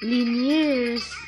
Liniers.